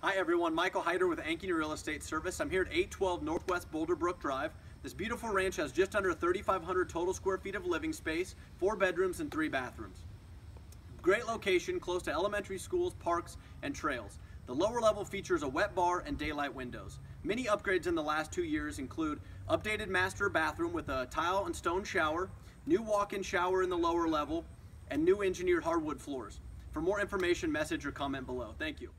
Hi everyone, Michael Hyder with Ankeny Real Estate Service. I'm here at 812 Northwest Boulder Brook Drive. This beautiful ranch has just under 3,500 total square feet of living space, four bedrooms and three bathrooms. Great location, close to elementary schools, parks, and trails. The lower level features a wet bar and daylight windows. Many upgrades in the last two years include updated master bathroom with a tile and stone shower, new walk-in shower in the lower level, and new engineered hardwood floors. For more information, message or comment below. Thank you.